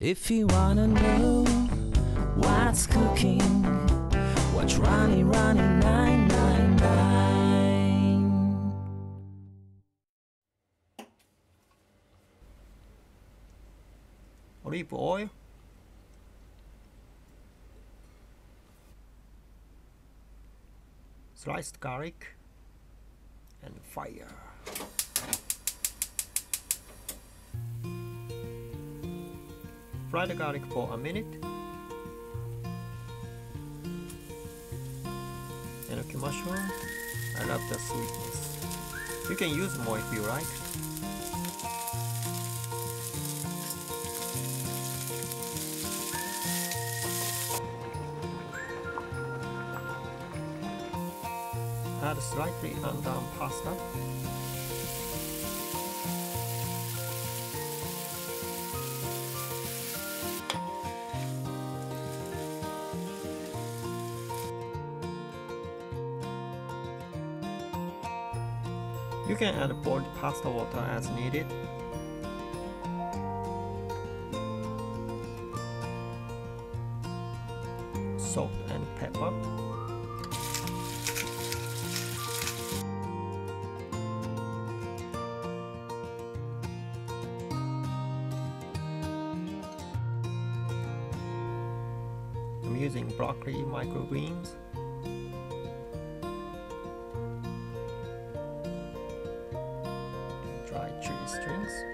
If you wanna know what's cooking, watch Ronnie Ronnie 999. olive oil sliced garlic and fire fry the garlic for a minute. Enoki mushroom. I love the sweetness. You can use more if you like. Add slightly undone pasta. You can add boiled pasta water as needed. Salt and pepper. I'm using broccoli microgreens. Strings.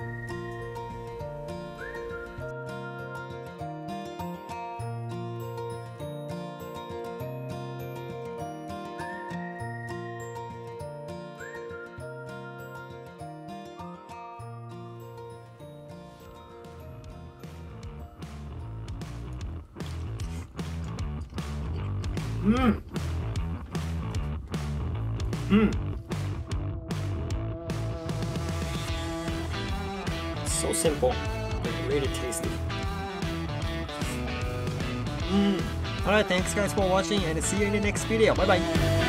Mmm. Mmm. So simple, but really tasty. Mm. Alright, thanks guys for watching and see you in the next video. Bye bye.